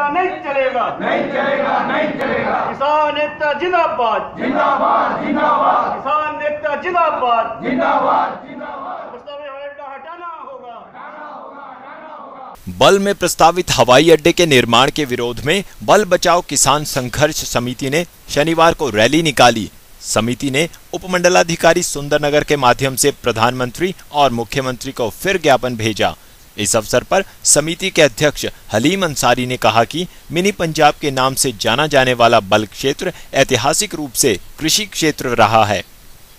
अड्डा नहीं चलेगा। नहीं चलेगा नहीं चलेगा। किसान नेता जिंदाबाद। जिंदाबाद जिंदाबाद। किसान नेता जिंदाबाद। जिंदाबाद जिंदाबाद। प्रस्तावित हवाई अड्डा हटाना होगा। बल में प्रस्तावित हवाई अड्डे के निर्माण के विरोध में बल बचाओ किसान संघर्ष समिति ने शनिवार को रैली निकाली। समिति ने उपमंडलाधिकारी सुंदरनगर के माध्यम से प्रधानमंत्री और मुख्यमंत्री को फिर ज्ञापन भेजा। इस अवसर पर समिति के अध्यक्ष हलीम अंसारी ने कहा कि मिनी पंजाब के नाम से जाना जाने वाला बल क्षेत्र ऐतिहासिक रूप से कृषि क्षेत्र रहा है।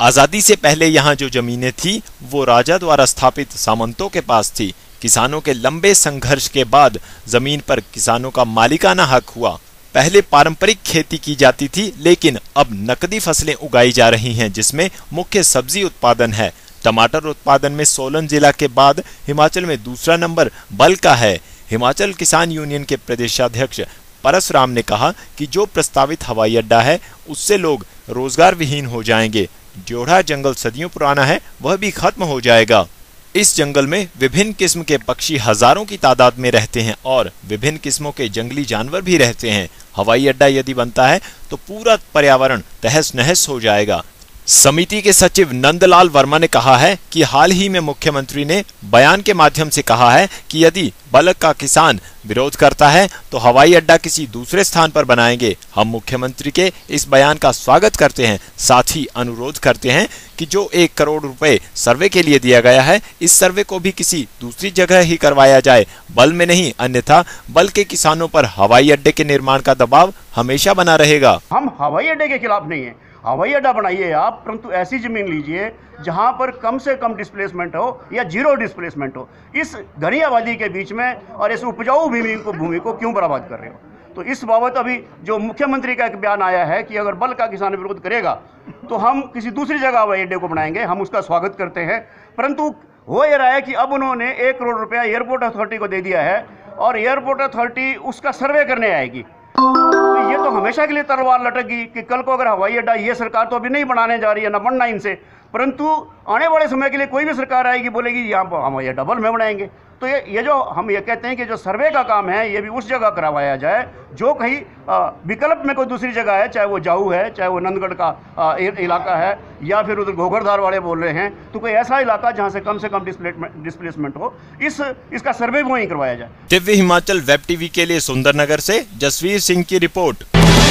आज़ादी से पहले यहाँ जो जमीनें थी, वो राजा द्वारा स्थापित सामंतों के पास थी। किसानों के लंबे संघर्ष के बाद ज़मीन पर किसानों का मालिकाना हक हुआ। पहले पारंपरिक खेती की जाती थी, लेकिन अब नकदी फ़सलें उगाई जा रही हैं, जिसमें मुख्य सब्ज़ी उत्पादन है। टमाटर उत्पादन में सोलन जिला के बाद हिमाचल में दूसरा नंबर बल का है। हिमाचल किसान यूनियन के प्रदेशाध्यक्ष परसराम ने कहा कि जो प्रस्तावित हवाई अड्डा है, उससे लोग रोज़गार विहीन हो जाएँगे। जोड़ा जंगल सदियों पुराना है, वह भी खत्म हो जाएगा। इस जंगल में विभिन्न किस्म के पक्षी हज़ारों की तादाद में रहते हैं और विभिन्न किस्मों के जंगली जानवर भी रहते हैं। हवाई अड्डा यदि बनता है तो पूरा पर्यावरण तहस नहस हो जाएगा। समिति के सचिव नंदलाल वर्मा ने कहा है कि हाल ही में मुख्यमंत्री ने बयान के माध्यम से कहा है कि यदि बलक का किसान विरोध करता है तो हवाई अड्डा किसी दूसरे स्थान पर बनाएँगे। हम मुख्यमंत्री के इस बयान का स्वागत करते हैं। साथ ही अनुरोध करते हैं कि जो एक करोड़ रुपए सर्वे के लिए दिया गया है, इस सर्वे को भी किसी दूसरी जगह ही करवाया जाए। बल में नहीं, अन्यथा बल के किसानों पर हवाई अड्डे के निर्माण का दबाव हमेशा बना रहेगा। हम हवाई अड्डे के खिलाफ नहीं है। हवाई अड्डा बनाइए आप, परंतु ऐसी ज़मीन लीजिए जहाँ पर कम से कम डिस्प्लेसमेंट हो या ज़ीरो डिस्प्लेसमेंट हो। इस घनी आबादी के बीच में और इस उपजाऊ भूमि को भूमि को क्यों बर्बाद कर रहे हो? तो इस बाबत अभी जो मुख्यमंत्री का एक बयान आया है कि अगर बल का किसान विरोध करेगा तो हम किसी दूसरी जगह हवाई अड्डे को बनाएँगे। हम उसका स्वागत करते हैं। परंतु हो ये रहा है कि अब उन्होंने एक करोड़ रुपया एयरपोर्ट अथॉरिटी को दे दिया है और एयरपोर्ट अथॉरिटी उसका सर्वे करने आएगी। हमेशा के लिए तलवार लटकी कि कल को अगर हवाई अड्डा ये सरकार तो अभी नहीं बनाने जा रही है ना बनना इनसे परंतु आने वाले समय के लिए कोई भी सरकार आएगी बोलेगी यहाँ पर हम ये डबल में बनाएँगे। तो ये ये जो हम ये कहते हैं कि जो सर्वे का काम है ये भी उस जगह करवाया जाए जो कहीं विकल्प में कोई दूसरी जगह है चाहे वो जाऊ है चाहे वो नंदगढ़ का आ, इलाका है या फिर उधर घोघरधार वाले बोल रहे हैं तो कोई ऐसा इलाका जहाँ से कम से कम डिस्प्लेसमेंट हो इस इसका सर्वे भी वहीं करवाया जाए। दिव्य हिमाचल वेब टीवी के लिए सुंदरनगर से जसवीर सिंह की रिपोर्ट।